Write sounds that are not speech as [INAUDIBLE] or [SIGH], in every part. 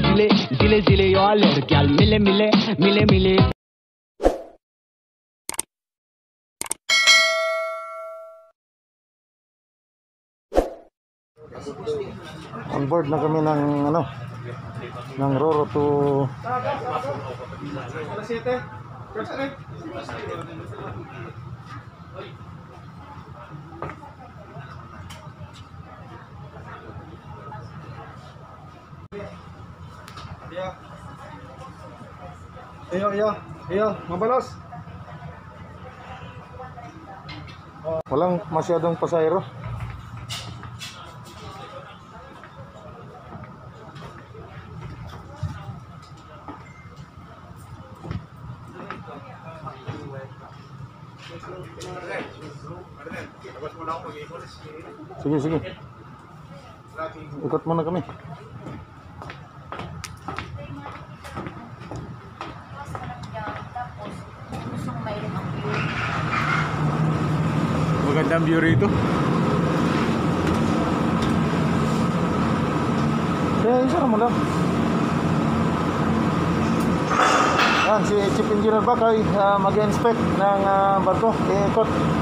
ज़िले ज़िले ज़िले ज़िले यो लड़कियाल मिले मिले मिले मिले On board na kami ng ano ng Roro to Iyo, iyo, iyo, mabalos. walang masyadong pasayro. Sige, sige. Ikot muna kami. Magandang view rito. Kaya isa mo lang. Yan, si Chief Engineer Bakay uh, mag-inspect ng ah, barko. Iikot.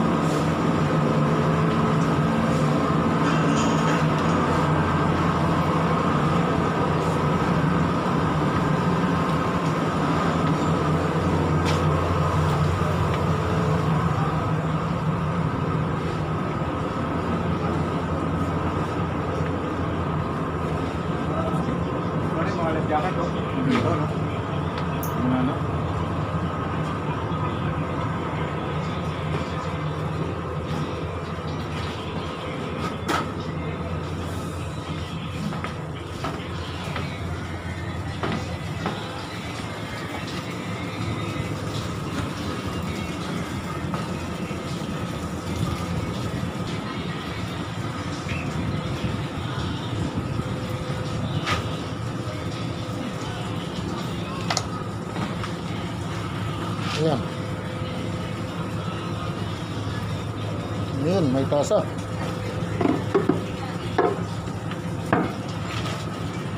Tasa.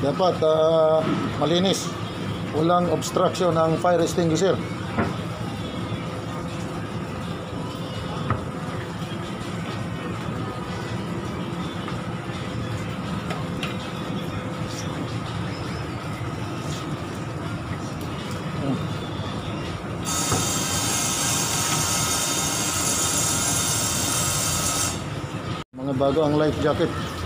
Dapat ah, malinis. Walang obstruction ng fire extinguisher. Mga bago ang life jacket.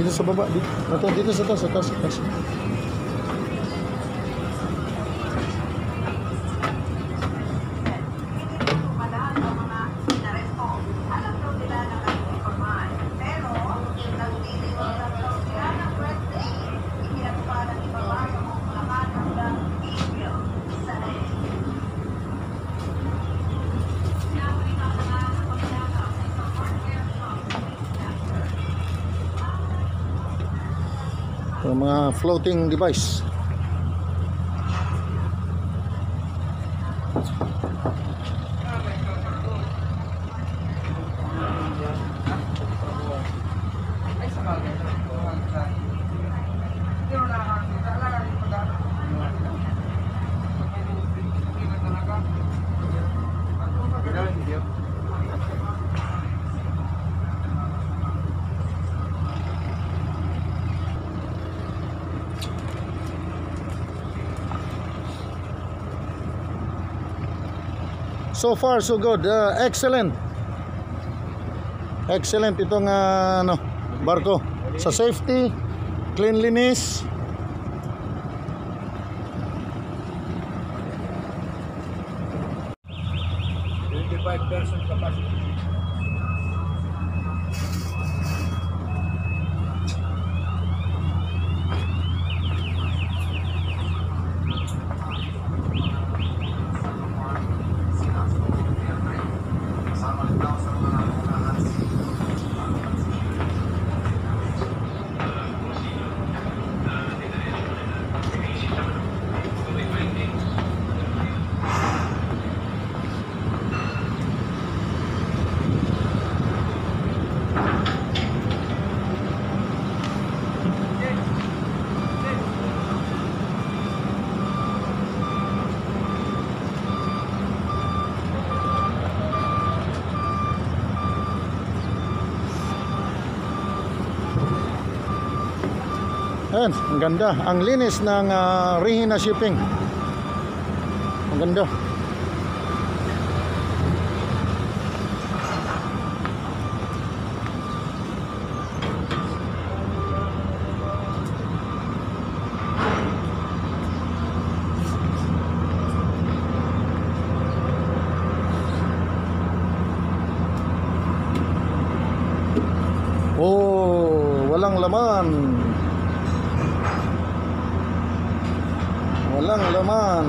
Dito sa baba, dito, dito, dito sa taas, sa taas, sa taas. Floating device. So far, so good. Uh, excellent. Excellent itong ah, ano, barko. Sa safety, cleanliness, Ayan, ang ganda. Ang linis ng ah, Rihina Shipping. Ang ganda. Oh, walang laman. Walang laman.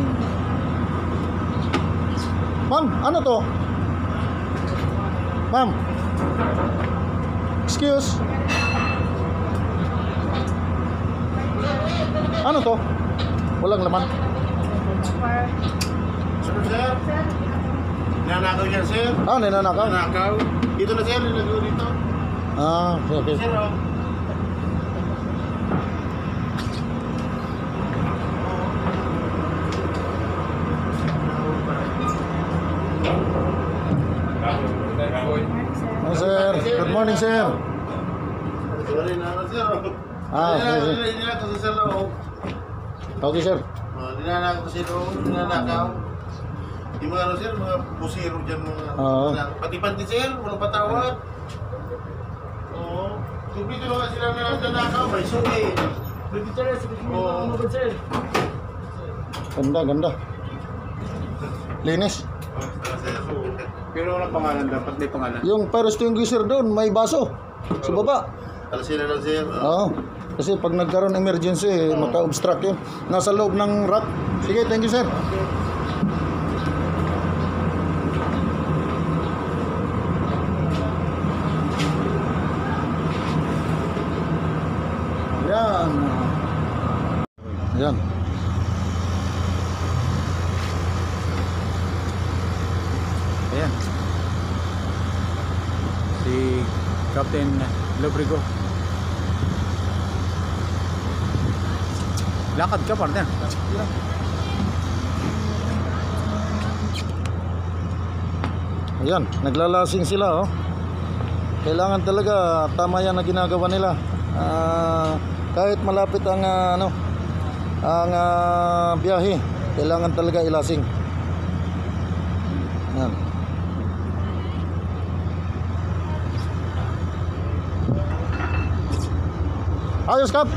Ma'am, ano to? Ma'am. Excuse. Ano to? Walang laman. Sir, sir. Nanakaw yan, sir. Ah, ninanakaw. Nanakaw. Dito na, sir. Dito. Ah, okay. Sir, oh. Oh, sir. Good morning, sir. Sorry na, sir. Ah, okay, sir. dinala ko sa loob. Okay, sir. Oh, dinanakaw kasi doon, dinanakaw. Yung mga ano sir, mga pusiro dyan mga... Oo. Pati panti sir, walang patawad. Oo. Kung dito mga sila na nanakaw, may suki. Oo. Ganda, ganda. Linis. Pero walang pangalan, dapat may pangalan. Yung fire extinguisher doon, may baso. Sa baba. Alas sila lang sir. Oo. Oo. Kasi pag nagkaroon emergency, maka-obstruct yun. Nasa loob ng rack. Sige, thank you, sir. Yan. Yan. Ayan. Si Captain Lobrigo. Lakad ka, partner. Ayan, naglalasing sila oh. Kailangan talaga tama yan na ginagawa nila. Ah, kahit malapit ang ah, ano ang ah, biyahe, kailangan talaga ilasing. Ayos kap.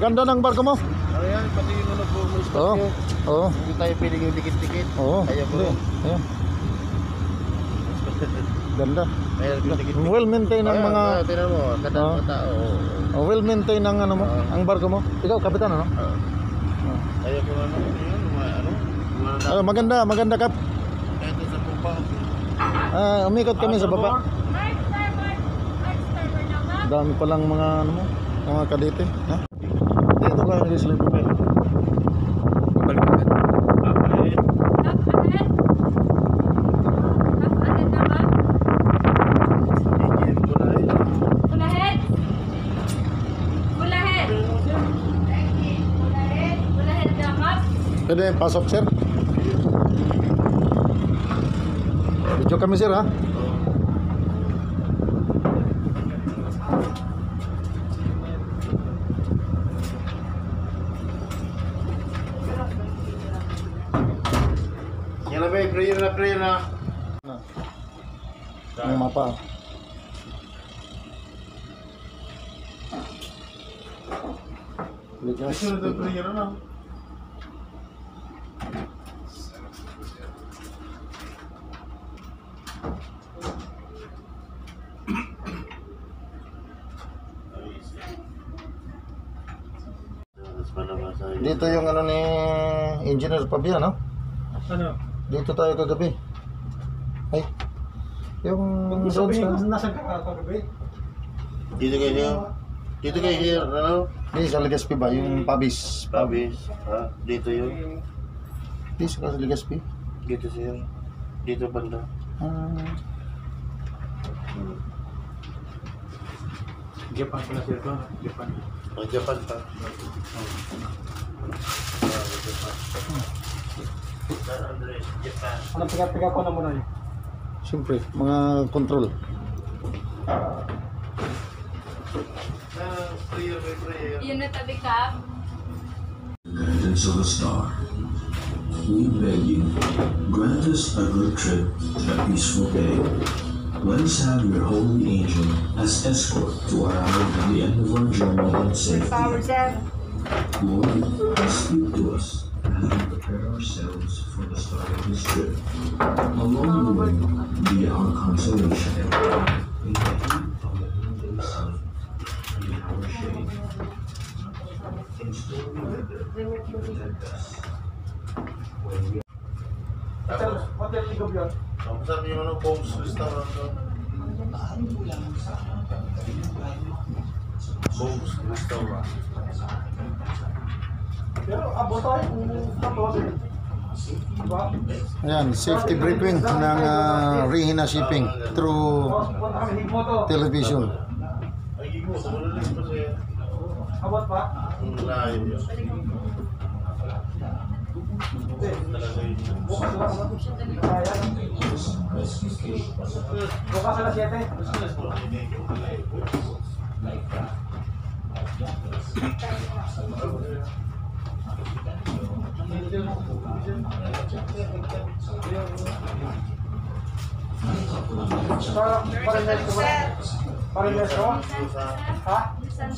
Ganda ng barko mo. Ayan, pati yung ano po, may spot Oo. nyo. Oo. Hindi tayo pwedeng yung dikit-dikit. Oo. Ayaw po. Hindi. Ayan. Ganda. Ayan, dikit-dikit. Well maintained ang Ayan, mga ayan, Tingnan mo, ganda Oo. tao. oo, oh, well maintained ang ano mo, Oo. ang barko mo. Ikaw kapitan ano? Oo. Ayaw po ano, yun, mga ano, mga Ah, maganda, maganda kap. Kahit sa pupa. Ah, umikot kami sa baba. Mark Star, Mark. Mark Star, Bernama. Dami palang mga ano mo, mga kadete, ha? Dito ka nag sleep bed. Babalik ka. Half ahead. Half ahead na ba? Full ahead. Full ahead. Full ahead. Full ahead na, Kap. Pwede pasok sir. Video kami sir ha. prayer na prayer na. Ah. Ang mapa. Sunod na prayer na. Dito tayo kagabi. Ay. Yung sabihin ko sa... nasa kagabi. Dito kayo. Dito kayo here, ano? Di sa Legazpi ba? Yung Pabis. Pabis. Ha? Dito yun. Di sa Legazpi. Dito siya. Dito banda. Ah. Japan pala sir to. Japan. Ang Japan pa. Andres, Japan. Ano piga-piga ko na muna yun? Siyempre, mga control. Yun na tabi ka. guidance of a star. We beg you, grant us a good trip to a peaceful day. Let us have your holy angel as escort to arrive at the end of our journey in safety. Lord, speak to us we prepare ourselves for the start of this trip. Along the way, be our consolation. In heat of the noonday sun, be our shade. In stormy weather, we Restaurant doon. Restaurant. Ayan, safety briefing ng uh, Rihina Shipping through television. Abot pa. Bukas [LAUGHS] lang. Kaya. Bukas alas 7. Para parines ko ba? Parines ko? Ha? Yusan.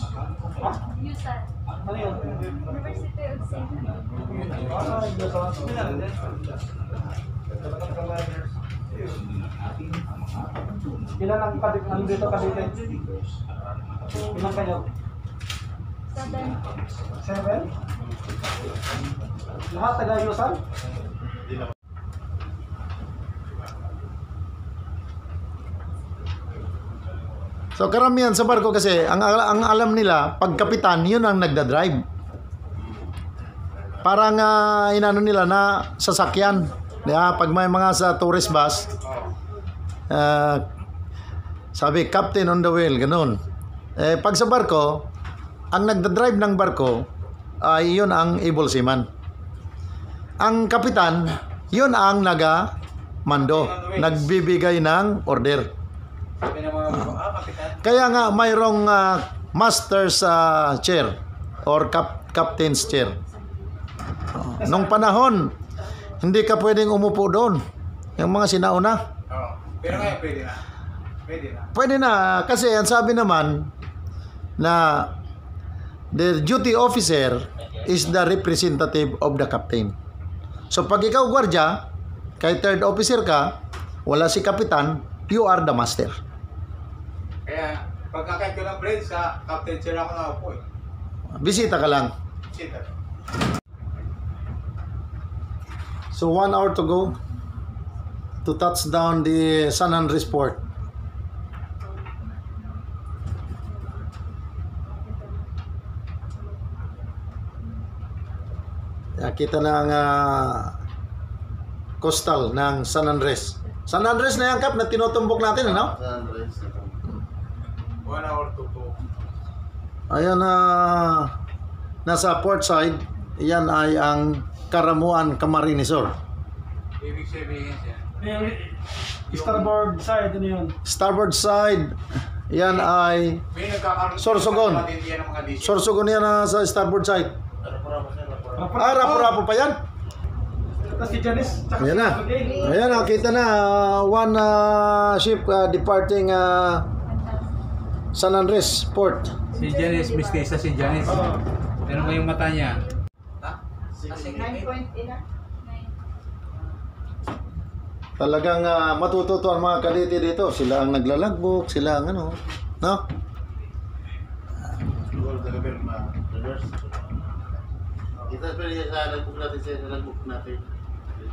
Ha? Yusan. Ano yun? University of St. Ah, Diyos ang Ilan ang kadit nandito kadite? Ilan kayo? Seven. Seven? Lahat taga-ayusan? So karamihan sa barko kasi, ang, ang alam nila, pag kapitan, yun ang nagda-drive. Parang uh, inano nila na sasakyan. Yeah, pag may mga sa tourist bus, uh, sabi, captain on the wheel, ganun. Eh, pag sa barko, ang nagda-drive ng barko, ay yun ang able seaman. Ang kapitan, yun ang naga-mando, nagbibigay ng order. Kaya nga mayroong ah, master's ah, chair or cap- captain's chair. Oh, Nung panahon, hindi ka pwedeng umupo doon. Yung mga sinauna. Pero ngayon pwede na. Pwede na. Pwede na kasi ang sabi naman na the duty officer is the representative of the captain. So pag ikaw gwardiya, kay third officer ka, wala si kapitan, you are the master. Kaya, pagkakait ko ng bread sa captain chair ako na upo eh. Bisita ka lang. Sit. So one hour to go to touch down the San Andres port. Yeah, kita na ang ah, coastal ng San Andres. San Andres na yan, Kap, na tinutumbok natin, ano? San Andres. One hour to go. Ayan na nasa port side, yan ay ang Karamuan Camarinesor. Ibig sabihin siya. Starboard side, ano yun? Starboard side, yan ay Sorsogon. Ng. Sorsogon yan na sa starboard side. Ano pa rapas yan? Ano pa rapas? Ah, rapo-rapo pa yan. Tapos si Janice, tsaka Ayan na. Ayan na, kita na. ah, one ah, ship ah, departing ah, San Andres Port. Si Janice, mistisa si Janice. Oo. Pero mo yung mata niya. 9 point ina. 9. Talagang ah, matututo ang mga kaliti dito. Sila ang naglalagbok, sila ang ano. No? Itas pa rin sa nagbook natin sa nagbook natin.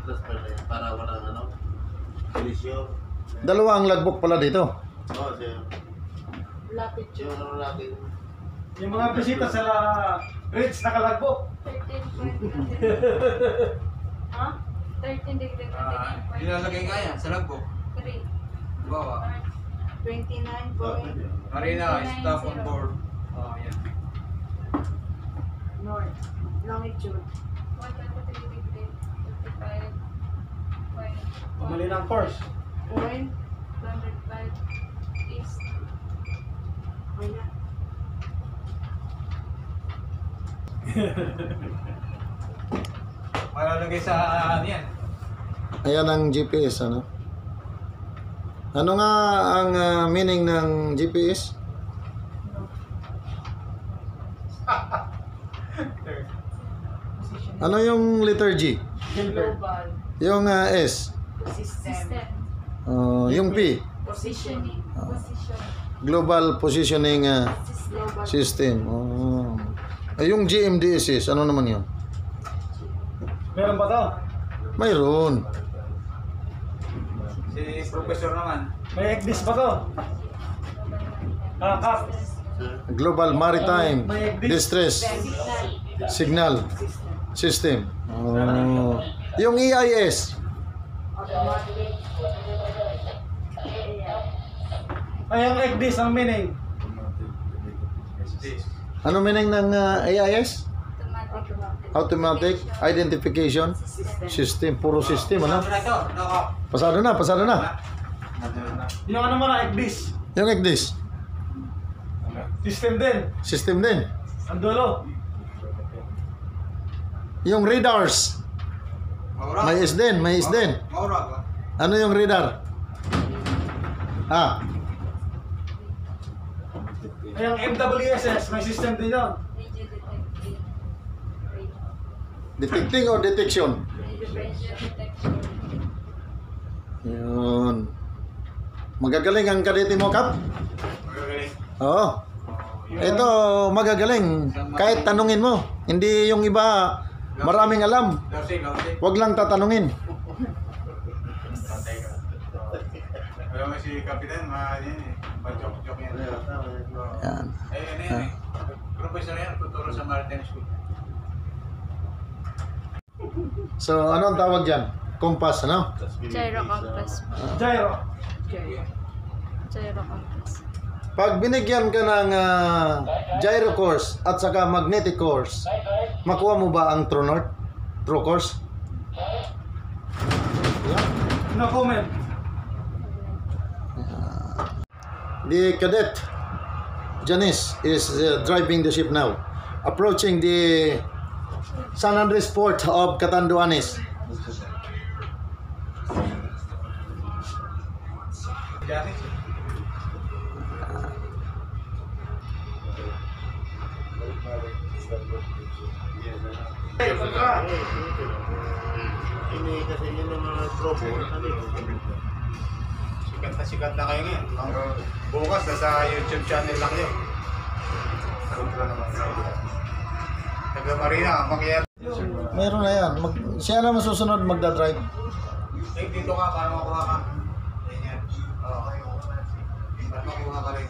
Pa rin para walang ano. Kolisyon. Dalawa ang lagbok pala dito. Oo, siya. Lapit Yung ano natin. Yung mga bisita sa Ridge nakalagbo. 13 point. Ha? 13 degree Ah, 29 point. nilalagay nga yan sa lagbo. 3. Bawa. 29 point. Marina, staff on board. Oh, yan. North. Longitude. 123 degree. 55. Point. Mali ng course. Point. 205 east. Wala. Malalagay sa ano yan. Ayan ang GPS, ano? Ano nga ang ah, meaning ng GPS? Ano yung letter G? Global. Yung ah, S? System. Oh, yung P? Positioning. Position. Global Positioning Global. System. Oh. Ay, yung GMDSS, ano naman yun? Meron ba to? Mayroon. Si professor naman. May ECDIS ba to? Ah. Global Maritime Distress Signal. System. Oh. Yung EIS. Ay, ang ECDIS ang meaning. ano meaning ng ah, EIS? Automatic. Identification System. Puro system, ano? Pasado na, pasado na. Yung ano mo na, ECDIS. Yung ECDIS, System din. system din. Ang dulo. Yung radars, Maura. may is din, may is din. Maura ba? Ano yung radar? Ah, Ay, ang MWSS, may system din yun. Detecting. Or detection? Yun. Magagaling ang kadete mo, Kap? Magagaling. Oo. Ito, magagaling. Kahit tanungin mo. Hindi yung iba, maraming alam. Huwag lang tatanungin. Alam mo si Kapitan, ma, yan eh. Ma-joke-joke yan. Yan. Eh, ano yan eh. Professor yan, tuturo sa Maritime School. So, ano ang tawag dyan? Compass, ano? Gyro compass. Gyro. Gyro compass. Pag binigyan ka ng ah, gyro course at saka magnetic course, makuha mo ba ang true north? True course? No comment. The cadet Janice is uh, driving the ship now, approaching the San Andres port of Catanduanes. Siya naman susunod magdadrive. Eh, dito ka para makuha ka. Ganyan. Oo. Para makuha ka rin.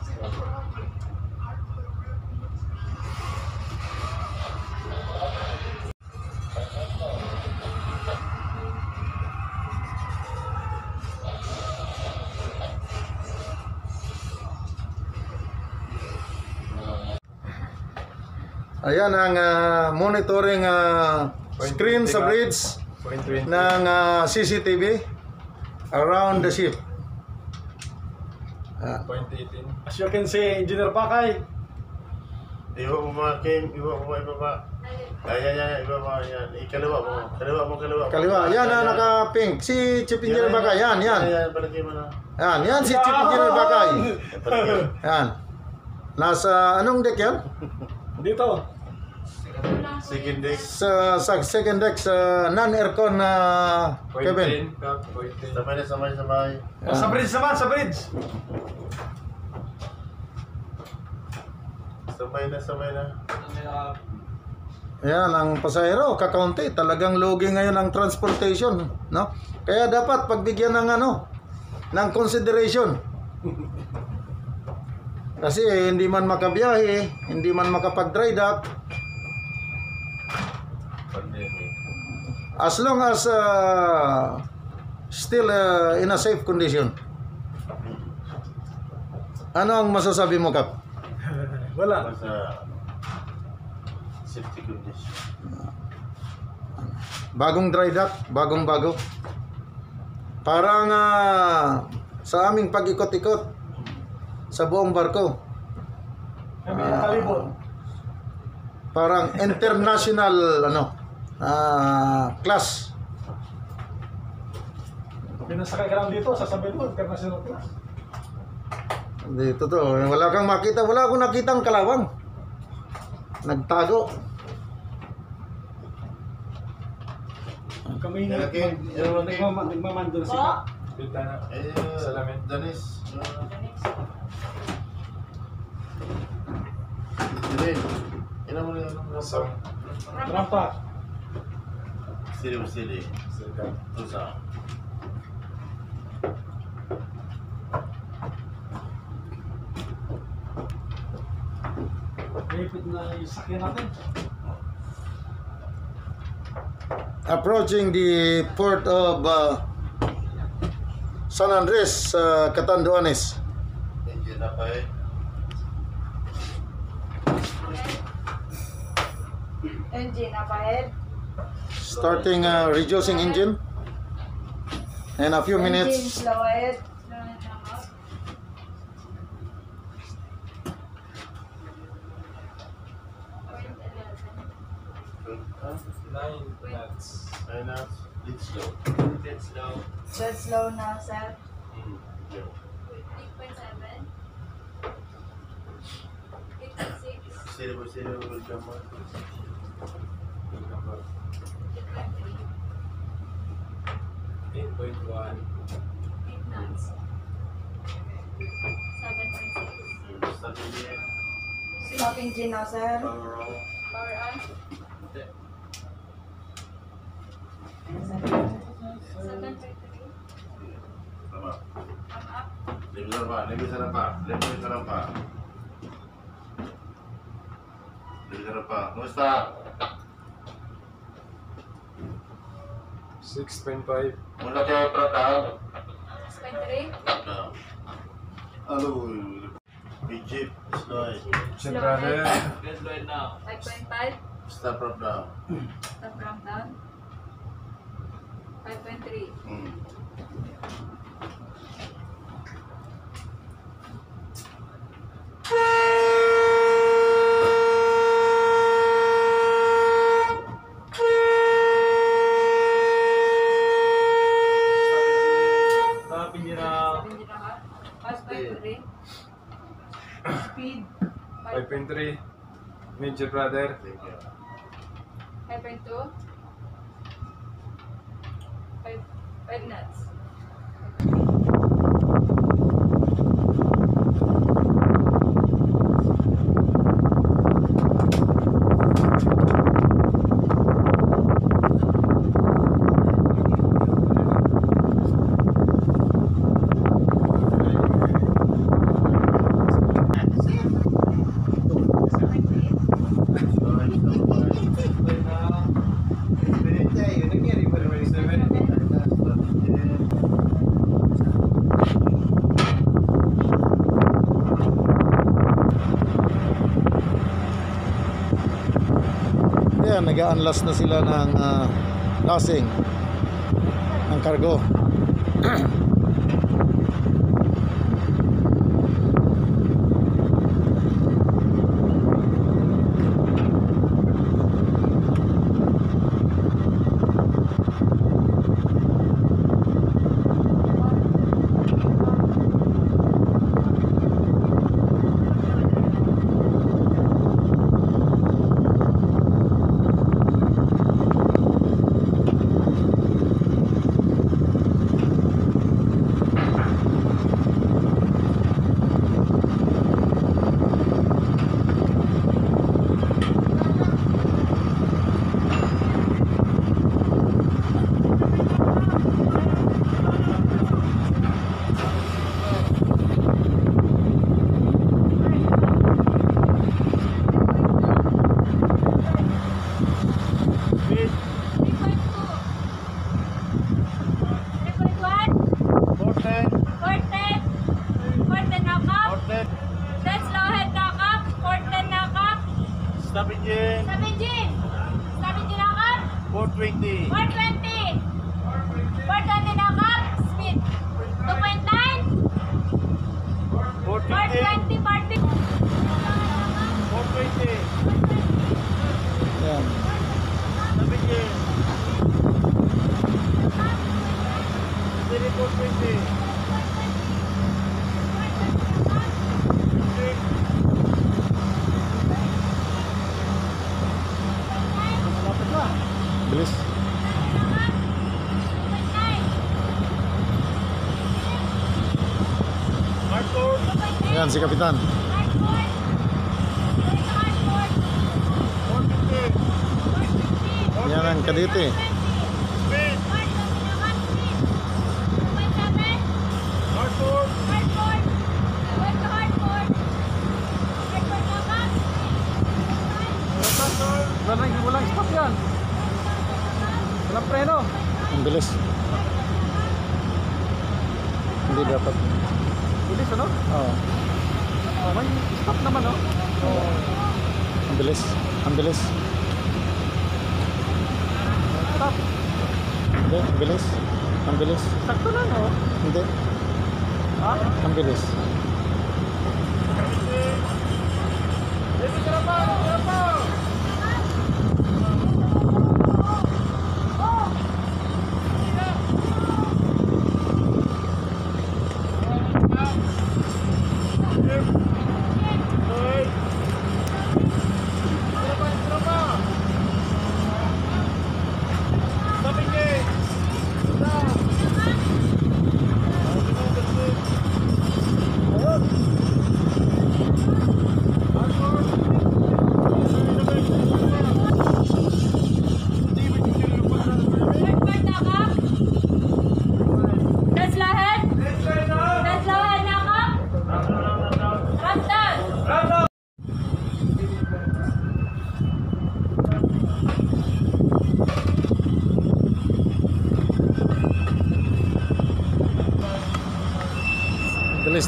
Ayan ang ah, monitoring ah, screen sa bridge ng ah, CCTV around the ship. Ah, As you can see, Engineer Pakay. Iba mo mga Kim, iba mo mga ibaba. Ayan, yan, yan, iba mo yan. Ikaliwa mo, kaliwa mo, kaliwa mo. Kaliwa. Yan na naka-pink. Si Chief Engineer Bakay. Yan, yan. Yan, palagi mo na. Yan, yan si Chief Engineer Bakay. Yan. Nasa anong deck yan? Dito. Second deck. Sa, sa second deck sa non-aircon na Kevin. Sabay na, sabay, sabay. Oh, sa bridge naman, sa bridge. Sabay na, sabay na. Yan, ang pasahero, kakaunti. Talagang lugi ngayon ang transportation. No? Kaya dapat pagbigyan ng ano, ng consideration. [LAUGHS] Kasi eh, hindi man makabiyahe, hindi man makapag-dry dock, Pandemic. as long as uh, still uh, in a safe condition. Ano ang masasabi mo, Kap? [LAUGHS] Wala. Basta safety condition. Bagong dry dock, bagong bago. Parang ah, sa aming pag-ikot-ikot sa buong barko. Kami kalibot. Parang international ano ah, class. Pinasakay ka lang dito, sasabihin mo, international class. Dito to, wala kang makita, wala akong nakitang kalawang. Nagtago. Kami Kim. nagmamando na sila. Bintana. Eh, Salamin. Danis. Na yung So, Rampa. Sili mo sili. Tusa. Lipid na yung sakyan natin. Approaching the port of uh, San Andres, uh, Catanduanes. Engine na pa eh. Engine up ahead. Starting uh, reducing engine. In a few Engine minutes, slow. Slow up. Point eleven. Nine knots. Ayun na. Let's go. That's slow na, sir. Hmm. Go. 8.7. 8.6. Sili mo sili mo. Welcome mo. 8.1. 8 knots. 7.6. Stop engine. Stop engine now, sir. Power on. Power on. 7.3. Tama. Lebih sana pak, lebih sana pak, lebih sana pak. Lebih sana pak. Kumusta? 6.5. Mula ke Pratang. 6.3. Pratang. Halo. Egypt, Sloy. Chef brother. 5.5. Stop Pratang. Stop ramp down. 5.3. Hmm. future brother. Yan, nag-unlast na sila ng uh, lasing ng cargo. Stop engine. Stop engine! Stop engine nakap! 420. 420! 420 nakap! Speed! 2.9! 420. 420, 40! 420. Yan. Stop engine. Steady 420. Bilis. Hardcore. Yan si Kapitan. 450. Yan ang kadete. Speed. Hardcore. Wala nang walang stop yan. Walang preno. Ang bilis. Hindi dapat. Bilis ano? Oo. Oh, may stop naman oh. Ang bilis. Ang bilis. Stop. Hindi, ang bilis. Ang bilis. Sakto lang oh. Hindi, Ha?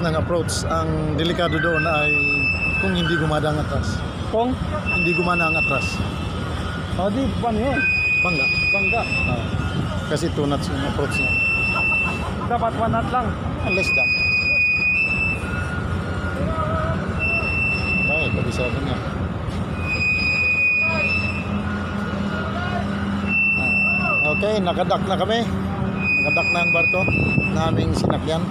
Ng approach. Ang delikado doon ay kung hindi gumana ang atras. Kung? Hindi gumana ang atras. Oh, di, paano yun? Bangga. Bangga. Oo. Kasi two knots yung approach niya. Dapat one knot lang. Unless that. Bakit? Kabisado niya. Ah, Okay, nakadak na kami. Nakadak na ang barko na aming sinakyan.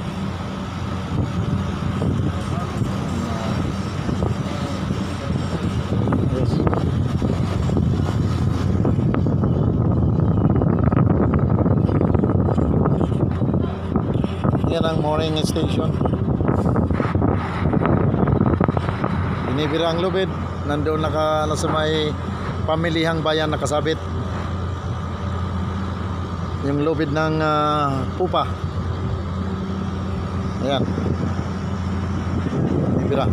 Yan ang mooring station. Binibira ang lubid. Nandoon naka ano, may pamilihang bayan nakasabit. Yung lubid ng ah, pupa. Ayan. Binibira.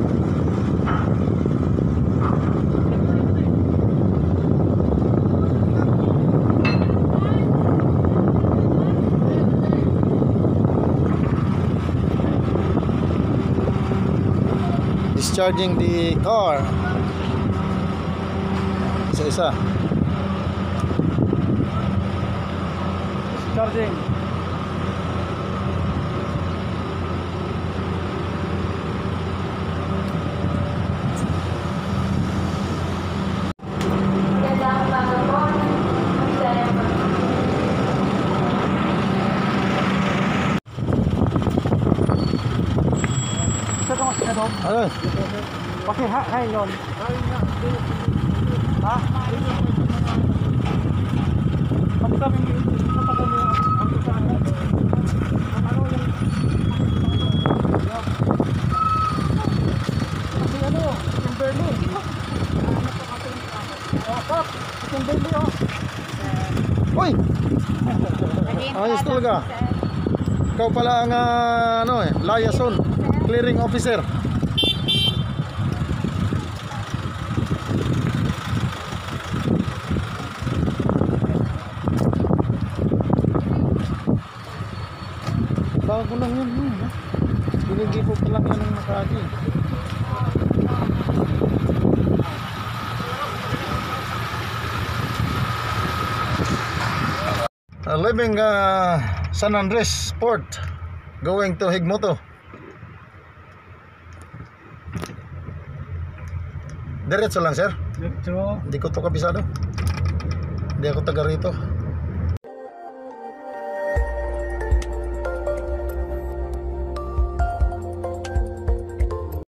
Discharging the car. Isa-isa. Charging. Gandang umaga po. Sa ka masina doon? Ano? Paki ha, hay yun. Ha? Pag sabi mo, kapag mo yung ano yung Kasi ano, yung Berlin. Oh, pap, yung Berlin oh. Uy! Ayos talaga. Ikaw pala ang ah, ano eh, liaison, clearing officer. Bago lang yun. yun ha? Binigipot lang yan ng Makati. Leaving uh, San Andres Port, going to Higmoto. Diretso lang, sir. Diretso. Hindi ko to kabisado. Hindi ako taga rito.